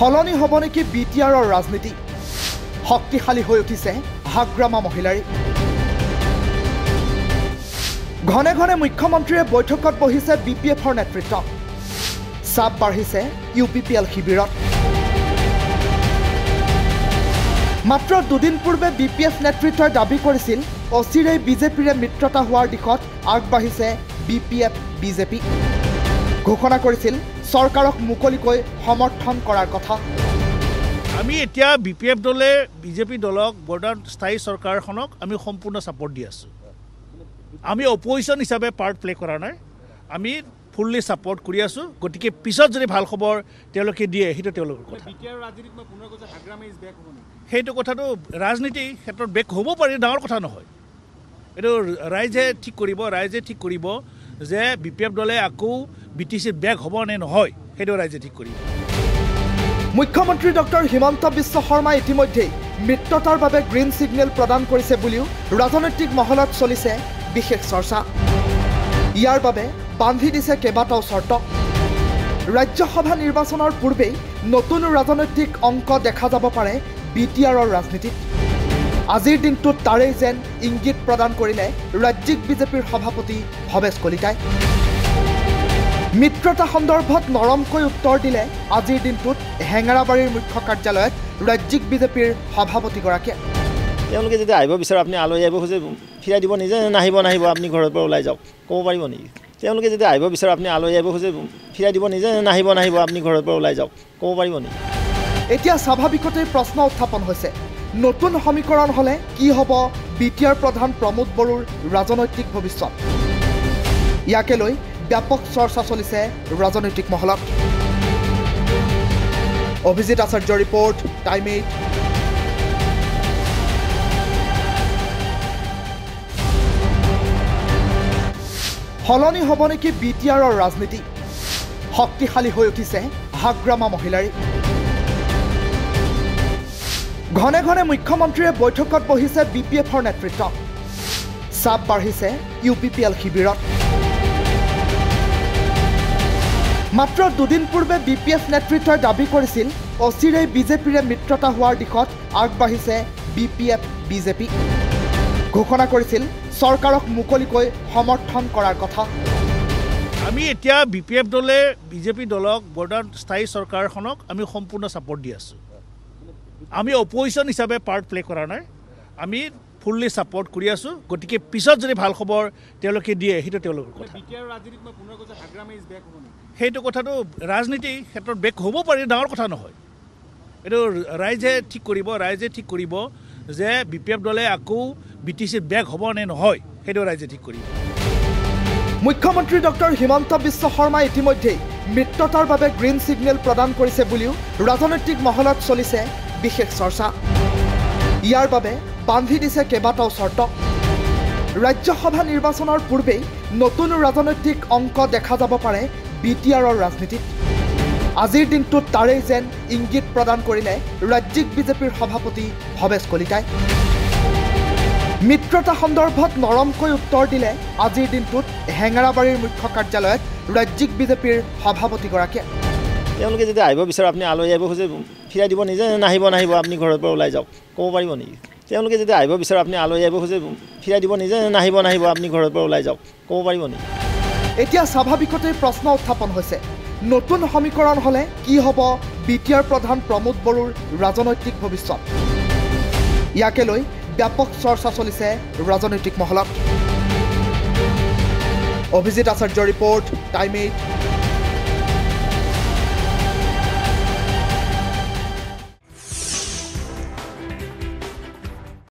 সলনি হ'ব নেকি বি টি আৰৰ ৰাজনীতি? শক্তিশালী হৈ উঠিছে হাগ্ৰামা মহিলাৰী। ঘনে ঘনে মুখ্যমন্ত্ৰীয়ে বৈঠকত বহিছে বি পি এফৰ নেতৃত্ব। চাপ বাঢ়িছে ইউ পি পি এল শিবিৰত। মাত্ৰ দুদিন পূৰ্বে বি পি এফ নেতৃত্বই দাবী কৰিছিল অচিৰেই বিজেপিৰে মিত্ৰতা হোৱাৰ দিশত আগবাঢ়িছে বি পি এফ বিজেপি ঘোষণা কৰিছিল চৰকাৰক মুকলিকৈ সমৰ্থন কৰাৰ কথা। আমি এতিয়া বি পি এফ দলে বিজেপি দলক বৰ্তমান স্থায়ী চৰকাৰখনক আমি সম্পূৰ্ণ ছাপৰ্ট দি আছোঁ। আমি অপজিশ্যন হিচাপে পাৰ্ট প্লে' কৰা নাই। আমি ফুল্লি ছাপৰ্ট কৰি আছোঁ। গতিকে পিছত যদি ভাল খবৰ তেওঁলোকে দিয়ে সেইটো তেওঁলোকৰ কথা। সেইটো কথাটো ৰাজনীতি ক্ষেত্ৰত বেক হ'ব পাৰি ডাঙৰ কথা নহয়। এইটো ৰাইজে ঠিক কৰিব ৰাইজে ঠিক কৰিব। যে বি পি এফ দলে আকৌ বি টি চিত বেক হ'ব নে নহয় সেইটো ৰাইজে ঠিক কৰিব। মুখ্যমন্ত্ৰী ডক্টৰ হিমন্ত বিশ্ব শৰ্মাই ইতিমধ্যেই মিত্ৰতাৰ বাবে গ্ৰীণ ছিগনেল প্ৰদান কৰিছে বুলিও ৰাজনৈতিক মহলত চলিছে বিশেষ চৰ্চা। ইয়াৰ বাবে বান্ধি দিছে কেইবাটাও চৰ্ত। ৰাজ্যসভা নিৰ্বাচনৰ পূৰ্বেই নতুন ৰাজনৈতিক অংক দেখা যাব পাৰে বি টি আৰৰ ৰাজনীতিত। আজিৰ দিনটোত তাৰেই যেন ইংগিত প্ৰদান কৰিলে ৰাজ্যিক বিজেপিৰ সভাপতি ভৱেশ কলিতাই। মিত্ৰতা সন্দৰ্ভত নৰমকৈ উত্তৰ দিলে আজিৰ দিনটোত হেঙেৰাবাৰীৰ মুখ্য কাৰ্যালয়ত ৰাজ্যিক বিজেপিৰ সভাপতিগৰাকীয়ে। তেওঁলোকে যদি আহিব বিচাৰে আপুনি আলহী আহিব খোজে ফিৰাই দিব নিজে নাহিব নাহিব আপুনি ঘৰৰ পৰা ওলাই যাওক? ক'ব পাৰিব নেকি? তেওঁলোকে যদি আহিব বিচাৰে আপুনি আলহী আহিব খোজে ফিৰাই দিব নিজে নাহিব নাহিব আপুনি ঘৰৰ পৰা ওলাই যাওক? ক'ব পাৰিব নেকি? এতিয়া স্বাভাৱিকতেই প্ৰশ্ন উত্থাপন হৈছে। নতুন সমীকৰণ হ'লে কি হ'ব? বি টি আৰ প্ৰধান প্ৰমোদ বড়োৰ ৰাজনৈতিক ভৱিষ্যত। ইয়াকে লৈ ব্যাপক চৰ্চা চলিছে ৰাজনৈতিক মহলত। Abhijit Acharya report time eight. সলনি হ'ব নেকি বি টি আৰৰ ৰাজনীতি? শক্তিশালী হৈ উঠিছে হাগ্ৰামা মহিলাৰী। ঘনে ঘনে মুখ্যমন্ত্ৰীয়ে বৈঠকত বহিছে বি পি এফৰ নেতৃত্ব। চাপ বাঢ়িছে ইউ পি পি এল শিবিৰত। মাত্ৰ দুদিন পূৰ্বে বি পি এফ নেতৃত্বই দাবী কৰিছিল অচিৰেই বিজেপিৰে মিত্ৰতা হোৱাৰ দিশত আগবাঢ়িছে বি পি এফ বিজেপি। ঘোষণা কৰিছিল চৰকাৰক মুকলিকৈ সমৰ্থন কৰাৰ কথা। আমি এতিয়া বি পি এফ দলে বিজেপি দলক বৰ্তমান স্থায়ী চৰকাৰখনক আমি সম্পূৰ্ণ ছাপৰ্ট দি আছোঁ। আমি অপজিশ্যন হিচাপে পাৰ্ট প্লে' কৰা নাই। আমি ফুল্লি ছাপৰ্ট কৰি আছোঁ। গতিকে পিছত যদি ভাল খবৰ তেওঁলোকে দিয়ে সেইটো তেওঁলোকৰ কথা। সেইটো কথাটো ৰাজনীতি ক্ষেত্ৰত বেক হ'ব পাৰি ডাঙৰ কথা নহয়। এইটো ৰাইজে ঠিক কৰিব ৰাইজে ঠিক কৰিব যে বি পি এফ দলে আকৌ বি টি চিত বেক হ'ব নে নহয় সেইটো ৰাইজে ঠিক কৰিব। মুখ্যমন্ত্ৰী ডক্টৰ হিমন্ত বিশ্ব শৰ্মাই ইতিমধ্যেই মিত্ৰতাৰ বাবে গ্ৰীণ ছিগনেল প্ৰদান কৰিছে বুলিও ৰাজনৈতিক মহলত চলিছে। বিশেষ চৰ্চা। ইয়াৰ বাবে বান্ধি দিছে কেইবাটাও চৰ্ত। ৰাজ্যসভা নিৰ্বাচনৰ পূৰ্বেই নতুন ৰাজনৈতিক অংক দেখা যাব পাৰে বি টি আৰৰ ৰাজনীতিত। আজিৰ দিনটোত তাৰেই যেন ইংগিত প্ৰদান কৰিলে ৰাজ্যিক বিজেপিৰ সভাপতি ভৱেশ কলিতাই। মিত্ৰতা সন্দৰ্ভত নৰমকৈ উত্তৰ দিলে আজিৰ দিনটোত হেঙেৰাবাৰীৰ মুখ্য কাৰ্যালয়ত ৰাজ্যিক বিজেপিৰ সভাপতিগৰাকীয়ে। তেওঁলোকে যদি আহিব বিচাৰে আপুনি আলহী আহিব খোজে ফিৰাই দিব নিজে নাহিব নাহিব আপুনি ঘৰৰ পৰা ওলাই যাওক ক'ব পাৰিব নেকি? তেওঁলোকে যদি আহিব বিচাৰে আপুনি আলহী আহিব খোজে ফিৰাই দিব নিজে নাহিব নাহিব আপুনি ঘৰৰ পৰা ওলাই যাওক ক'ব পাৰিব নেকি? এতিয়া স্বাভাৱিকতেই প্ৰশ্ন উত্থাপন হৈছে। নতুন সমীকৰণ হ'লে কি হ'ব? বি টি আৰ প্ৰধান প্ৰমোদ বড়োৰ ৰাজনৈতিক ভৱিষ্যত। ইয়াকে লৈ ব্যাপক চৰ্চা চলিছে ৰাজনৈতিক মহলত। Abhijit Acharya report time eight.